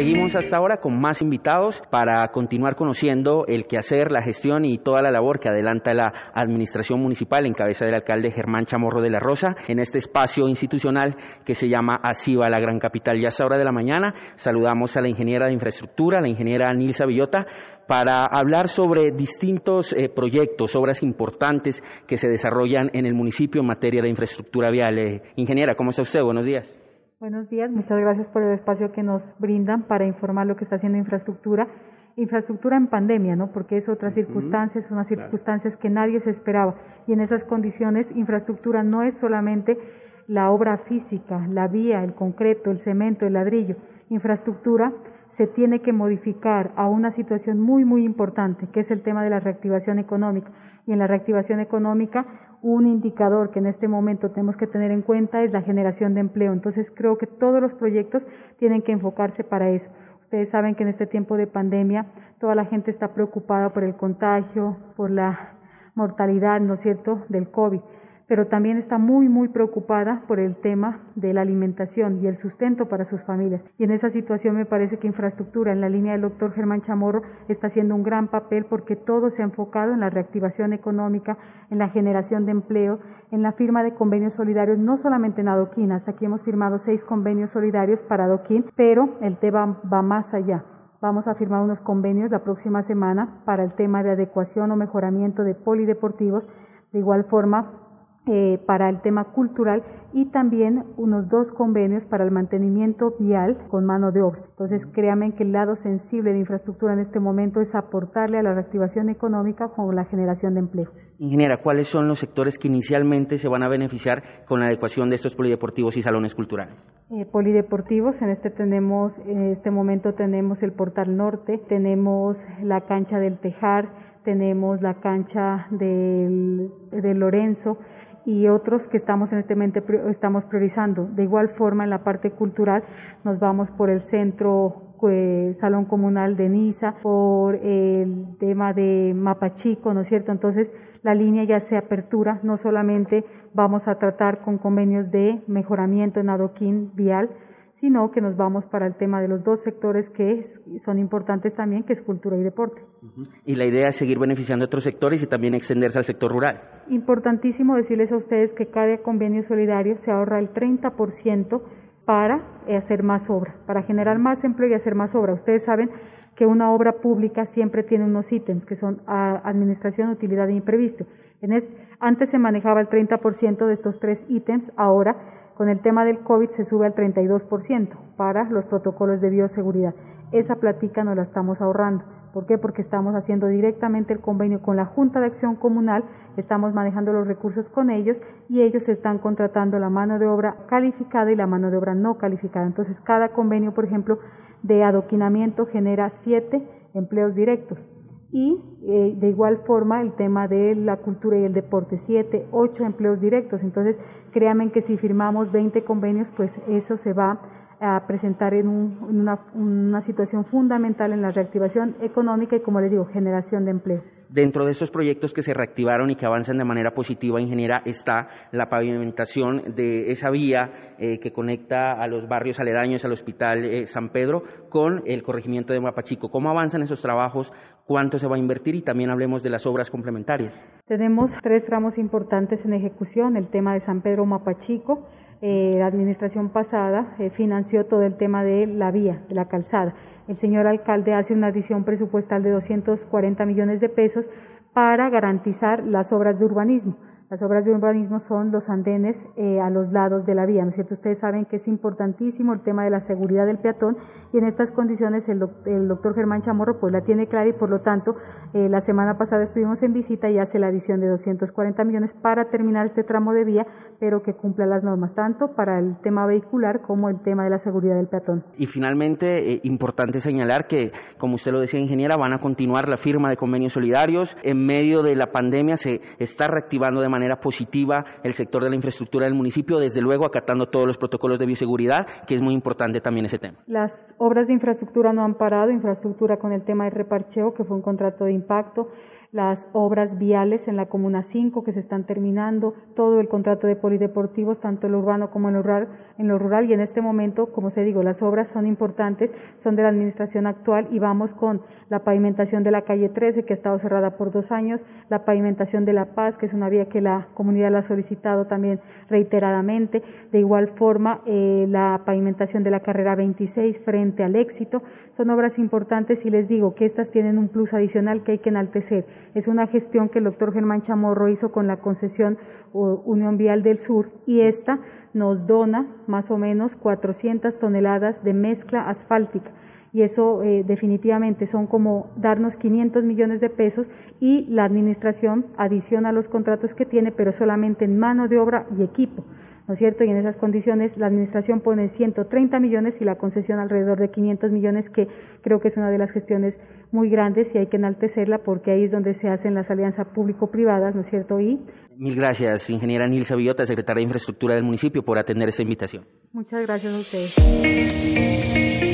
seguimos hasta ahora con más invitados para continuar conociendo el quehacer, la gestión y toda la labor que adelanta la administración municipal en cabeza del alcalde Germán Chamorro de la Rosa en este espacio institucional que se llama Así va la gran capital. Ya a esta hora de la mañana saludamos a la ingeniera de infraestructura, la ingeniera Nilsa Villota, para hablar sobre distintos eh, proyectos, obras importantes que se desarrollan en el municipio en materia de infraestructura vial. Eh, ingeniera, ¿cómo está usted? Buenos días. Buenos días, muchas gracias por el espacio que nos brindan para informar lo que está haciendo infraestructura. Infraestructura en pandemia, ¿no? Porque es otra circunstancia, son unas circunstancias que nadie se esperaba. Y en esas condiciones, infraestructura no es solamente la obra física, la vía, el concreto, el cemento, el ladrillo. Infraestructura se tiene que modificar a una situación muy, muy importante, que es el tema de la reactivación económica. Y en la reactivación económica, un indicador que en este momento tenemos que tener en cuenta es la generación de empleo. Entonces creo que todos los proyectos tienen que enfocarse para eso. Ustedes saben que en este tiempo de pandemia toda la gente está preocupada por el contagio, por la mortalidad, ¿no es cierto?, del COVID pero también está muy, muy preocupada por el tema de la alimentación y el sustento para sus familias. Y en esa situación me parece que infraestructura en la línea del doctor Germán Chamorro está haciendo un gran papel porque todo se ha enfocado en la reactivación económica, en la generación de empleo, en la firma de convenios solidarios, no solamente en Adoquín, hasta aquí hemos firmado seis convenios solidarios para Adoquín, pero el tema va más allá. Vamos a firmar unos convenios la próxima semana para el tema de adecuación o mejoramiento de polideportivos. De igual forma, eh, para el tema cultural y también unos dos convenios para el mantenimiento vial con mano de obra. Entonces, créanme que el lado sensible de infraestructura en este momento es aportarle a la reactivación económica con la generación de empleo. Ingeniera, ¿cuáles son los sectores que inicialmente se van a beneficiar con la adecuación de estos polideportivos y salones culturales? Eh, polideportivos, en este tenemos, en este momento tenemos el Portal Norte, tenemos la cancha del Tejar, tenemos la cancha del, de Lorenzo, y otros que estamos en este momento estamos priorizando. De igual forma, en la parte cultural nos vamos por el centro eh, Salón Comunal de Niza, por el tema de Mapachico, ¿no es cierto? Entonces, la línea ya se apertura, no solamente vamos a tratar con convenios de mejoramiento en adoquín vial, sino que nos vamos para el tema de los dos sectores que son importantes también, que es cultura y deporte. Y la idea es seguir beneficiando a otros sectores y también extenderse al sector rural. Importantísimo decirles a ustedes que cada convenio solidario se ahorra el 30% para hacer más obra, para generar más empleo y hacer más obra. Ustedes saben que una obra pública siempre tiene unos ítems que son administración, utilidad e imprevisto. En antes se manejaba el 30% de estos tres ítems, ahora con el tema del COVID se sube al 32% para los protocolos de bioseguridad. Esa platica nos la estamos ahorrando. ¿Por qué? Porque estamos haciendo directamente el convenio con la Junta de Acción Comunal, estamos manejando los recursos con ellos y ellos están contratando la mano de obra calificada y la mano de obra no calificada. Entonces, cada convenio, por ejemplo, de adoquinamiento genera siete empleos directos y eh, de igual forma el tema de la cultura y el deporte, siete, ocho empleos directos. Entonces, créanme que si firmamos 20 convenios, pues eso se va a presentar en, una, una, situación fundamental en la reactivación económica y, como les digo, generación de empleo. Dentro de estos proyectos que se reactivaron y que avanzan de manera positiva, ingeniera, está la pavimentación de esa vía eh, que conecta a los barrios aledaños al Hospital eh, San Pedro con el corregimiento de Mapachico. ¿Cómo avanzan esos trabajos? ¿Cuánto se va a invertir? Y también hablemos de las obras complementarias. Tenemos tres tramos importantes en ejecución, el tema de San Pedro Mapachico. Eh, la administración pasada financió todo el tema de la vía, de la calzada el señor alcalde hace una adición presupuestal de 240 millones de pesos para garantizar las obras de urbanismo. Las obras de urbanismo son los andenes eh, a los lados de la vía, ¿no es cierto? Ustedes saben que es importantísimo el tema de la seguridad del peatón y en estas condiciones el, doctor Germán Chamorro pues la tiene clara y por lo tanto eh, la semana pasada estuvimos en visita y hace la adición de 240 millones para terminar este tramo de vía, pero que cumpla las normas, tanto para el tema vehicular como el tema de la seguridad del peatón. Y finalmente, eh, importante señalar que, como usted lo decía, ingeniera, van a continuar la firma de convenios solidarios. En medio de la pandemia se está reactivando de manera manera positiva el sector de la infraestructura del municipio, desde luego acatando todos los protocolos de bioseguridad, que es muy importante también ese tema. Las obras de infraestructura no han parado, infraestructura con el tema de reparcheo, que fue un contrato de impacto, las obras viales en la Comuna 5 que se están terminando, todo el contrato de polideportivos, tanto en lo urbano como en lo rural, en lo rural y en este momento, como se digo, las obras son importantes, son de la administración actual y vamos con la pavimentación de la calle 13 que ha estado cerrada por dos años, la pavimentación de La Paz, que es una vía que la comunidad la ha solicitado también reiteradamente, de igual forma eh, la pavimentación de la carrera 26 frente al éxito, son obras importantes y les digo que estas tienen un plus adicional que hay que enaltecer es una gestión que el doctor Germán Chamorro hizo con la concesión Unión Vial del Sur y esta nos dona más o menos 400 toneladas de mezcla asfáltica y eso eh, definitivamente son como darnos 500 millones de pesos y la administración adiciona los contratos que tiene, pero solamente en mano de obra y equipo. ¿No es cierto? Y en esas condiciones la Administración pone 130 millones y la concesión alrededor de 500 millones, que creo que es una de las gestiones muy grandes y hay que enaltecerla porque ahí es donde se hacen las alianzas público-privadas, ¿no es cierto? Y Mil gracias, ingeniera Nilsa Villota, secretaria de Infraestructura del municipio, por atender esta invitación. Muchas gracias a ustedes.